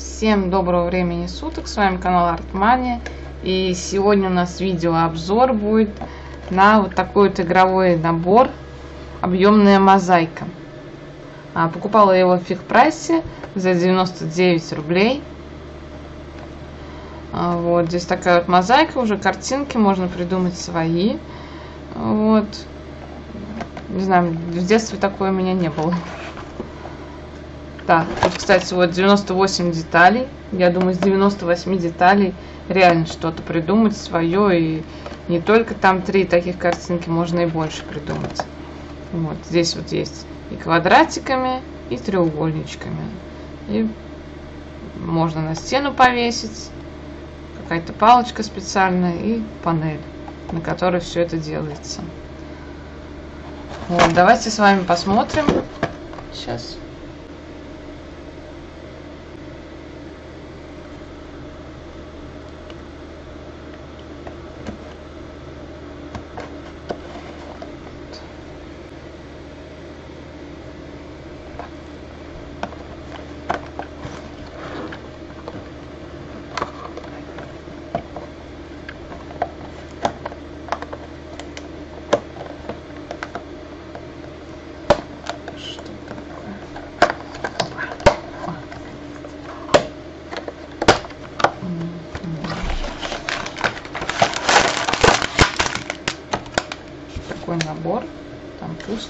Всем доброго времени суток, с вами канал Артмания. И сегодня у нас видеообзор будет на вот такой вот игровой набор «Объемная мозаика». А, покупала его в Фигпрайсе за 99 рублей. А, вот здесь такая вот мозаика, уже картинки, можно придумать свои. Вот. Не знаю, в детстве такое у меня не было цвета. Вот, кстати, вот 98 деталей. Я думаю, с 98 деталей реально что-то придумать свое. И не только там три таких картинки, можно и больше придумать. Вот здесь вот есть и квадратиками, и треугольничками. И можно на стену повесить, какая-то палочка специальная и панель, на которой все это делается. Вот, давайте с вами посмотрим. Сейчас.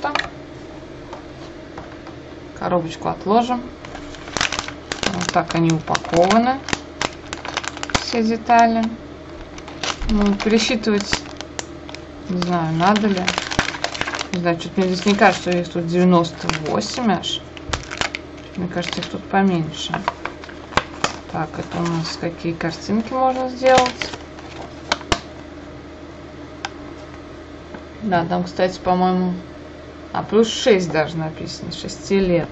пусто. Коробочку отложим. Вот так они упакованы, все детали. Ну, пересчитывать, не знаю, надо ли. Не знаю, что-то мне здесь не кажется, что их тут 98 аж. Мне кажется, их тут поменьше. Так, это у нас какие картинки можно сделать. Да, там, кстати, по-моему, а плюс 6 даже написано, 6 лет.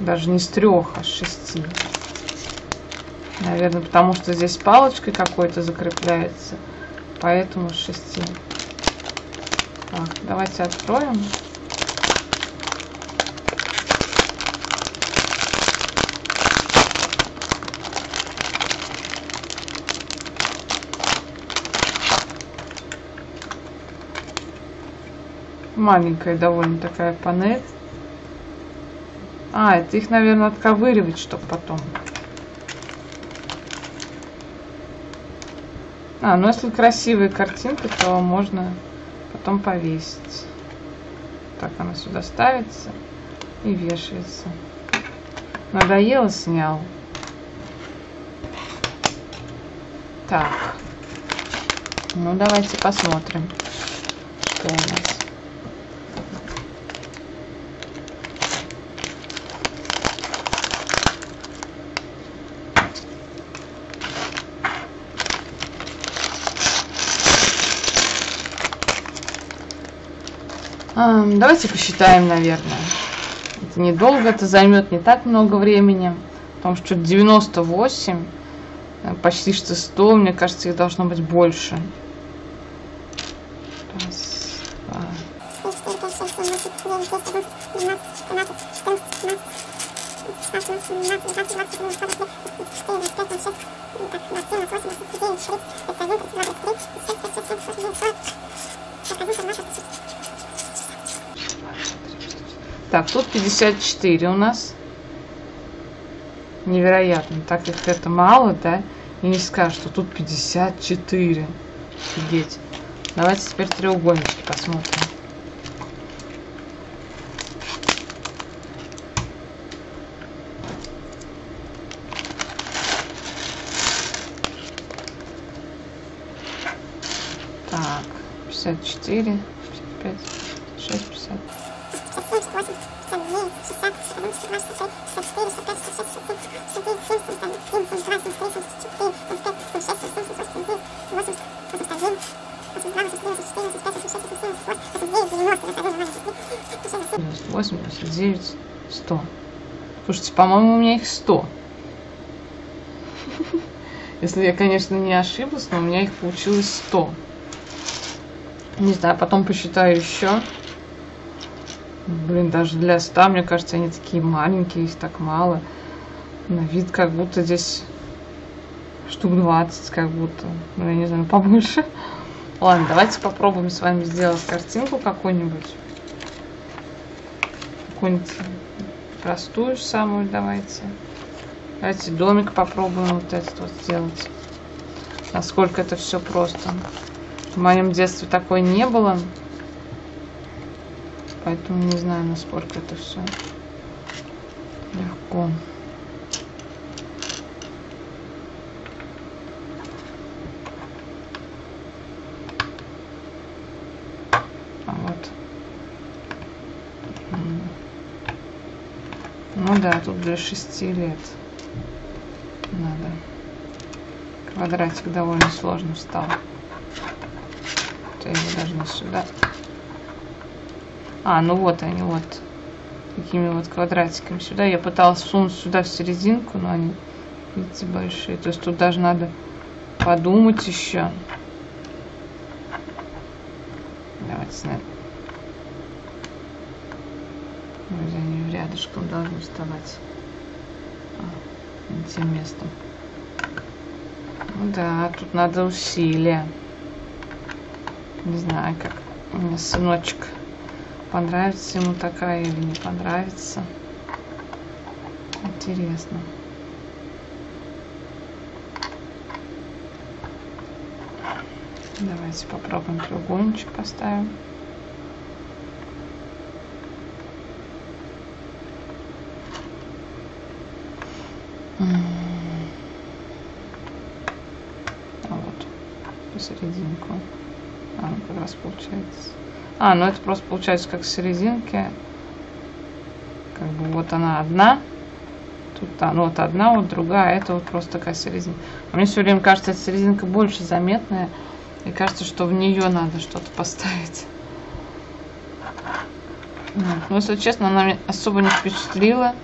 Даже не с 3, а с 6. Наверное, потому что здесь палочкой какой-то закрепляется. Поэтому с 6. Так, давайте откроем. Маленькая довольно такая панель. А, это их, наверное, отковыривать, чтобы потом. А, ну если красивые картинки, то можно потом повесить. Так, она сюда ставится и вешается. Надоело, снял. Так. Ну, давайте посмотрим, что у нас. Эм, давайте посчитаем, наверное. Это недолго, это займет не так много времени. Потому что 98, э, почти что 100, мне кажется, их должно быть больше. Раз, два. Так, тут 54 у нас. Невероятно. Так как это мало, да? И не скажешь, что тут 54. Офигеть. Давайте теперь треугольнички посмотрим. Так, 54, 55. 89, 100. Слушайте, по-моему, у меня их 100. Если я, конечно, не ошиблась, но у меня их получилось 100. Не знаю, потом посчитаю еще. Блин, даже для 100, мне кажется, они такие маленькие, их так мало. На вид как будто здесь штук 20, как будто. Ну, я не знаю, побольше. Ладно, давайте попробуем с вами сделать картинку какую-нибудь. Какую-нибудь простую самую давайте. Давайте домик попробуем вот этот вот сделать. Насколько это все просто. В моем детстве такой не было. Поэтому не знаю, насколько это все легко. Ну да, тут для 6 лет надо. Квадратик довольно сложно встал. Я его даже не сюда. А, ну вот они, вот. Такими вот квадратиками сюда. Я пыталась сунуть сюда в серединку, но они, видите, большие. То есть тут даже надо подумать еще. Давайте, наверное, Вроде они рядышком должны вставать. А, тем местом. Ну да, тут надо усилия. Не знаю, как у меня сыночек понравится ему такая или не понравится. Интересно. Давайте попробуем треугольничек поставим. А вот, посерединку. А, как раз получается. А, ну это просто получается как серединки. Как бы вот она одна. Тут а, ну вот одна, вот другая, а это вот просто такая серединка. Мне все время кажется, эта серединка больше заметная. И кажется, что в нее надо что-то поставить. Ну, если честно, она меня особо не впечатлила.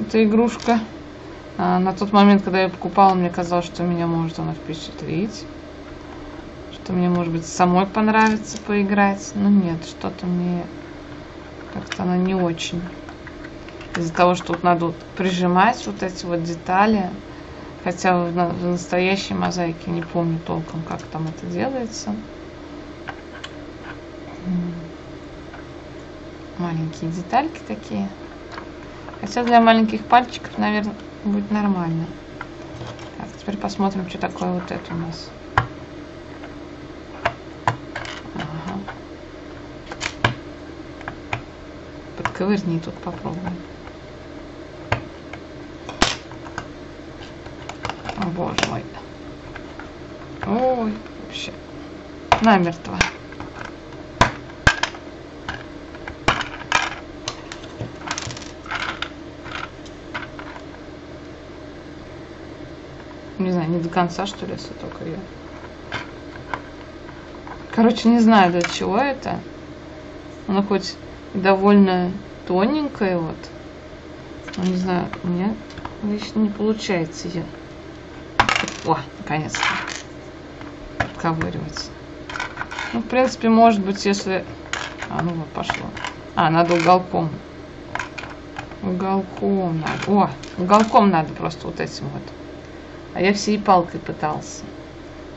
Эта игрушка. А, на тот момент, когда я покупала, мне казалось, что меня может она впечатлить. Что мне, может быть, самой понравится поиграть. Но нет, что-то мне как-то она не очень. Из-за того, что тут надо вот прижимать вот эти вот детали. Хотя в, в настоящей мозаике не помню толком, как там это делается. Маленькие детальки такие. Хотя для маленьких пальчиков, наверное, будет нормально. Так, теперь посмотрим, что такое вот это у нас. Подковырни тут попробуем. О, боже мой. Ой, вообще. Намертво. Не знаю, не до конца, что ли, если только я. Короче, не знаю, для чего это. Она хоть довольно тоненькая, вот. Но не знаю, у меня лично не получается ее. О, наконец-то. Подковыривать. Ну, в принципе, может быть, если... А, ну вот, пошло. А, надо уголком. Уголком надо. О, уголком надо просто вот этим вот. А я всей палкой пытался.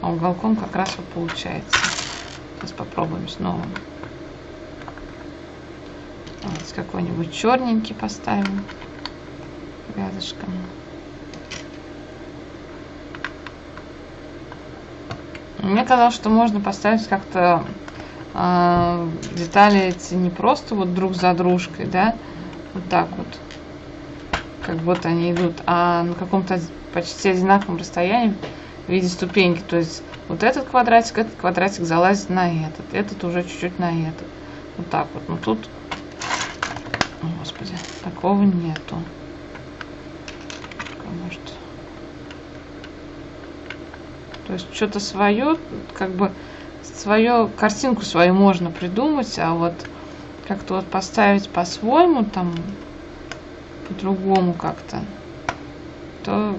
А уголком как раз вот получается. Сейчас попробуем снова. Вот какой-нибудь черненький поставим рядышком. Мне казалось, что можно поставить как-то э, детали эти не просто вот друг за дружкой, да, вот так вот, как будто они идут, а на каком-то почти одинаковом расстоянии в виде ступеньки. То есть вот этот квадратик, этот квадратик залазит на этот, этот уже чуть-чуть на этот. Вот так вот. Но тут, о, господи, такого нету. Может. То есть что-то свое, как бы свою картинку свою можно придумать, а вот как-то вот поставить по-своему там, по-другому как-то, то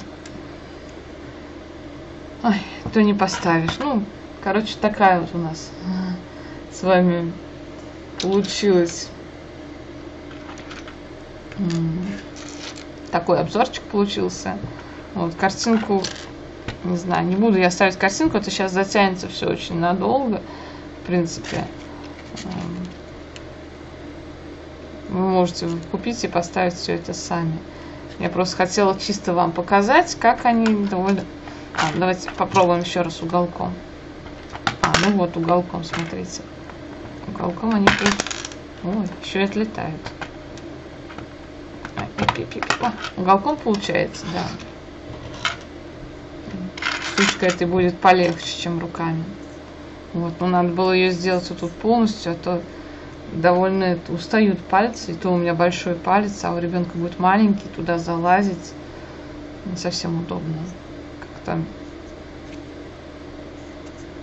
Ой, то не поставишь. Ну, короче, такая вот у нас с вами получилась такой обзорчик получился. Вот, картинку, не знаю, не буду я ставить картинку, это сейчас затянется все очень надолго, в принципе. Вы можете купить и поставить все это сами. Я просто хотела чисто вам показать, как они довольно... А, давайте попробуем еще раз уголком. А, ну вот уголком, смотрите. Уголком они... Ой, еще и отлетают. О, уголком получается, да. Штучка этой будет полегче, чем руками. Вот, но надо было ее сделать вот тут полностью, а то довольно устают пальцы. И то у меня большой палец, а у ребенка будет маленький, туда залазить не совсем удобно. Как-то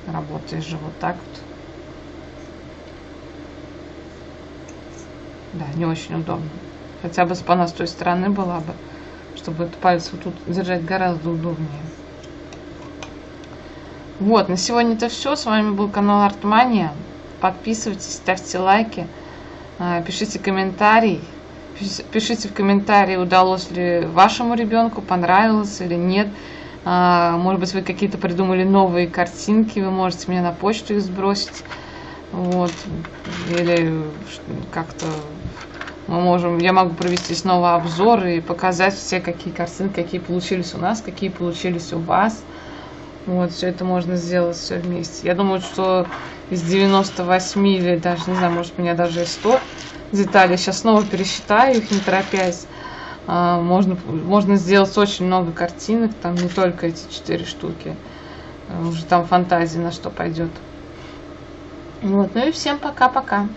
работаешь же вот так вот. Да, не очень удобно. Хотя бы спана с той стороны была бы, чтобы этот палец вот тут держать гораздо удобнее. Вот, на сегодня это все. С вами был канал Артмания. Подписывайтесь, ставьте лайки, а, пишите комментарии. Пишите в комментарии, удалось ли вашему ребенку, понравилось или нет. А, может быть, вы какие-то придумали новые картинки, вы можете мне на почту их сбросить. Вот. Или как-то мы можем, я могу провести снова обзор и показать все, какие картинки, какие получились у нас, какие получились у вас. Вот, все это можно сделать все вместе. Я думаю, что из 98 или даже, не знаю, может, у меня даже 100 деталей. Сейчас снова пересчитаю их, не торопясь. А, можно, можно сделать очень много картинок, там не только эти четыре штуки. Уже там фантазия на что пойдет. Вот, ну и всем пока-пока.